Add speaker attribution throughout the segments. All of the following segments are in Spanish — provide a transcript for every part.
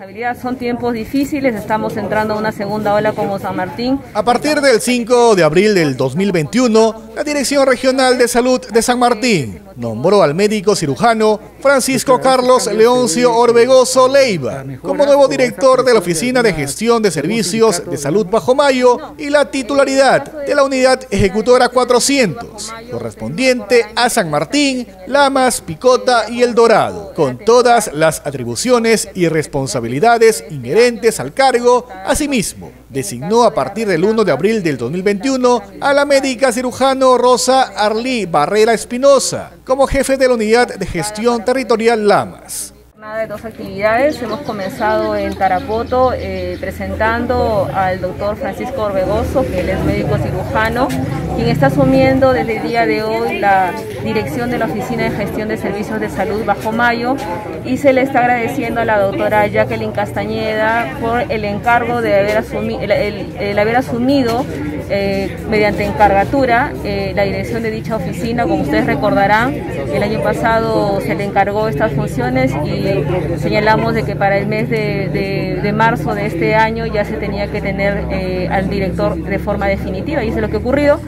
Speaker 1: responsabilidad. Son tiempos difíciles, estamos entrando a una segunda ola como San Martín.
Speaker 2: A partir del 5 de abril del 2021, la Dirección Regional de Salud de San Martín nombró al médico cirujano Francisco Carlos Leoncio Orbegoso Leiva como nuevo director de la Oficina de Gestión de Servicios de Salud Bajo Mayo y la titularidad de la Unidad Ejecutora 400, correspondiente a San Martín, Lamas, Picota y El Dorado, con todas las atribuciones y responsabilidades inherentes al cargo. Asimismo, designó a partir del 1 de abril del 2021 a la médica cirujano Rosa Arlí Barrera Espinosa como jefe de la Unidad de Gestión Territorial Lamas
Speaker 1: de dos actividades. Hemos comenzado en Tarapoto eh, presentando al doctor Francisco Orbegoso, que él es médico cirujano, quien está asumiendo desde el día de hoy la dirección de la Oficina de Gestión de Servicios de Salud Bajo Mayo y se le está agradeciendo a la doctora Jacqueline Castañeda por el encargo de haber, el, haber asumido eh, mediante encargatura eh, la dirección de dicha oficina. Como ustedes recordarán, el año pasado se le encargó estas funciones y señalamos de que para el mes de, marzo de este año ya se tenía que tener eh, al director de forma definitiva y eso es lo que ha ocurrido.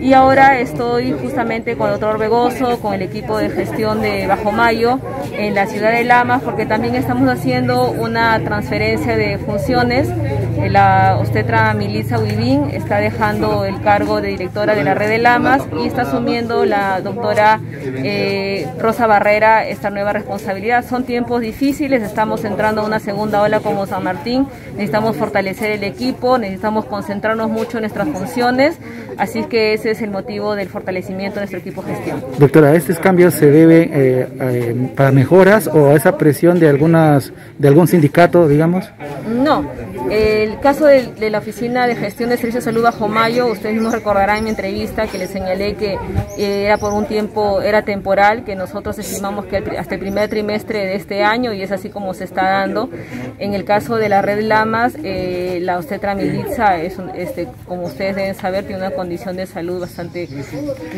Speaker 1: Y ahora estoy justamente con el doctor Vegoso, con el equipo de gestión de Bajo Mayo en la ciudad de Lamas, porque también estamos haciendo una transferencia de funciones. La obstetra Milisa Huivín está dejando el cargo de directora de la red de Lamas y está asumiendo la doctora eh, Rosa Barrera esta nueva responsabilidad. Son tiempos difíciles, estamos entrando a una segunda ola como San Martín, necesitamos fortalecer el equipo, necesitamos concentrarnos mucho en nuestras funciones, así que ese es el motivo del fortalecimiento de nuestro equipo de gestión.
Speaker 3: Doctora, ¿estos cambios se deben eh, para mejoras o a esa presión de algunas de algún sindicato, digamos?
Speaker 1: No, el caso de, la Oficina de Gestión de Servicios de Salud bajo Mayo, ustedes mismos recordarán en mi entrevista que les señalé que eh, era por un tiempo, era temporal, que nosotros estimamos que hasta el primer trimestre de este año y es así como se está dando. En el caso de la red Lamas, eh, la obstetra Militza, es este, como ustedes deben saber, tiene una condición de salud bastante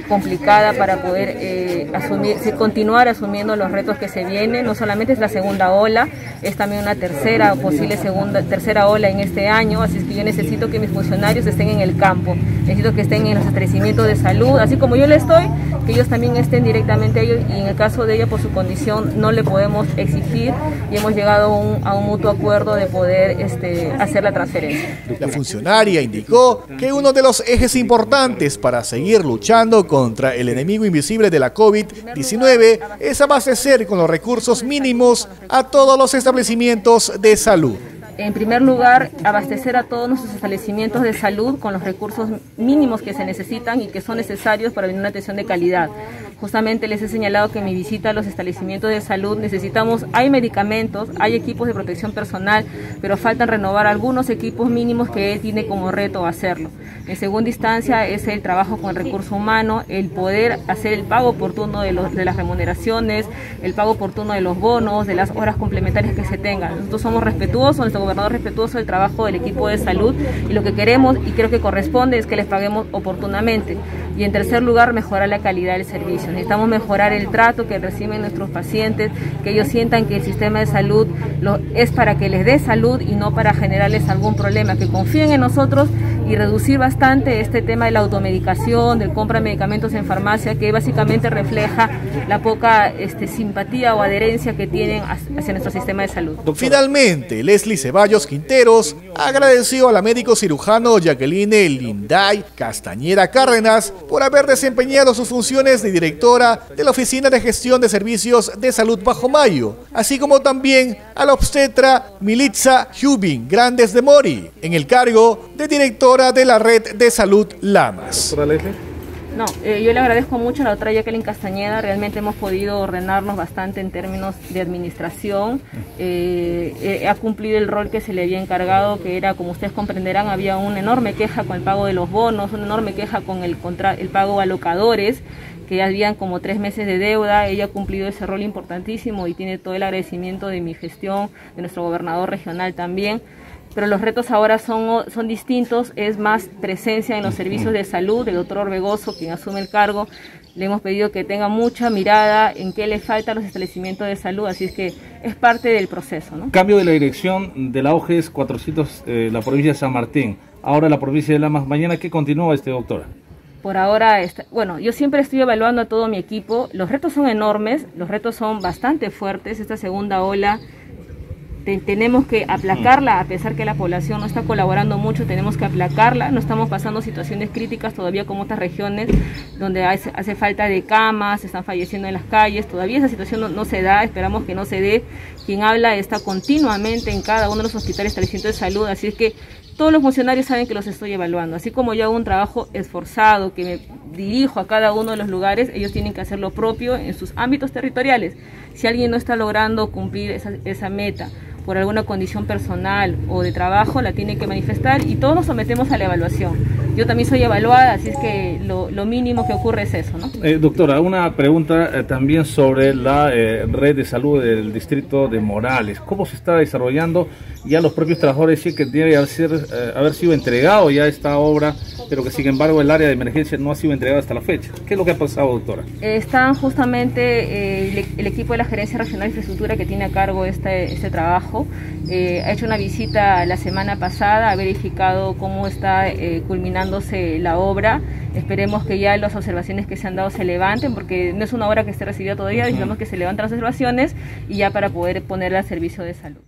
Speaker 1: complicada para poder eh, asumir, continuar asumiendo los retos que se vienen. No solamente es la segunda ola, es también una tercera posible segunda, tercera ola en este año, así es que yo necesito que mis funcionarios estén en el campo, necesito que estén en los establecimientos de salud, así como yo le estoy, que ellos también estén directamente ellos y en el caso de ella por su condición no le podemos exigir y hemos llegado a un, a un mutuo acuerdo de poder este, hacer la transferencia.
Speaker 2: La funcionaria indicó que uno de los ejes importantes para seguir luchando contra el enemigo invisible de la COVID-19 es abastecer con los recursos mínimos a todos los establecimientos de salud
Speaker 1: en primer lugar, abastecer a todos nuestros establecimientos de salud con los recursos mínimos que se necesitan y que son necesarios para una atención de calidad. Justamente les he señalado que en mi visita a los establecimientos de salud necesitamos, hay medicamentos, hay equipos de protección personal, pero faltan renovar algunos equipos mínimos que él tiene como reto hacerlo. En segunda instancia es el trabajo con el recurso humano, el poder hacer el pago oportuno de, los, de las remuneraciones, el pago oportuno de los bonos, de las horas complementarias que se tengan. Nosotros somos respetuosos, nuestro gobernador es respetuoso del trabajo del equipo de salud y lo que queremos y creo que corresponde es que les paguemos oportunamente. Y en tercer lugar, mejorar la calidad del servicio. Necesitamos mejorar el trato que reciben nuestros pacientes, que ellos sientan que el sistema de salud es para que les dé salud y no para generarles algún problema, que confíen en nosotros y reducir bastante este tema de la automedicación, del compra de medicamentos en farmacia, que básicamente refleja la poca este, simpatía o adherencia que tienen hacia nuestro sistema de salud.
Speaker 2: Finalmente, Leslie Ceballos Quinteros agradeció a la médico cirujano Jacqueline Linday Castañeda Cárdenas por haber desempeñado sus funciones de directora de la Oficina de Gestión de Servicios de Salud Bajo Mayo, así como también a la obstetra Militza Hubin Grandes de Mori, en el cargo de directora de la Red de Salud Lamas.
Speaker 1: No, eh, yo le agradezco mucho a la doctora Jacqueline Castañeda, realmente hemos podido ordenarnos bastante en términos de administración, eh, eh, ha cumplido el rol que se le había encargado, que era, como ustedes comprenderán, había una enorme queja con el pago de los bonos, una enorme queja con el, contra el pago a locadores, que ya habían como tres meses de deuda, ella ha cumplido ese rol importantísimo y tiene todo el agradecimiento de mi gestión, de nuestro gobernador regional también. Pero los retos ahora son, son distintos, es más presencia en los servicios de salud, el doctor Orbegoso, quien asume el cargo, le hemos pedido que tenga mucha mirada en qué le falta a los establecimientos de salud, así es que es parte del proceso. ¿no?
Speaker 4: Cambio de la dirección de la OGES 400, eh, la provincia de San Martín, ahora la provincia de Lamas. Mañana, ¿qué continúa este doctora?
Speaker 1: Por ahora, bueno, yo siempre estoy evaluando a todo mi equipo. Los retos son enormes, los retos son bastante fuertes. Esta segunda ola tenemos que aplacarla, a pesar que la población no está colaborando mucho, tenemos que aplacarla, no estamos pasando situaciones críticas todavía como otras regiones donde hace, falta de camas, están falleciendo en las calles, todavía esa situación no, se da, esperamos que no se dé. Quien habla está continuamente en cada uno de los hospitales, establecimientos de salud, así es que todos los funcionarios saben que los estoy evaluando, así como yo hago un trabajo esforzado, que me dirijo a cada uno de los lugares, ellos tienen que hacer lo propio en sus ámbitos territoriales. Si alguien no está logrando cumplir esa, esa meta, por alguna condición personal o de trabajo, la tiene que manifestar y todos nos sometemos a la evaluación. Yo también soy evaluada, así es que lo, mínimo que ocurre es eso. ¿no?
Speaker 4: Eh, doctora, una pregunta eh, también sobre la eh, red de salud del distrito de Morales. ¿Cómo se está desarrollando? Ya los propios trabajadores sí que debe haber, haber sido entregado ya esta obra pero que sin embargo el área de emergencia no ha sido entregada hasta la fecha. ¿Qué es lo que ha pasado, doctora?
Speaker 1: Están justamente eh, el, equipo de la Gerencia Regional de Infraestructura que tiene a cargo este, este trabajo. Eh, ha hecho una visita la semana pasada, ha verificado cómo está eh, culminándose la obra. Esperemos que ya las observaciones que se han dado se levanten, porque no es una obra que esté recibida todavía, digamos que se levantan las observaciones y ya para poder ponerla al servicio de salud.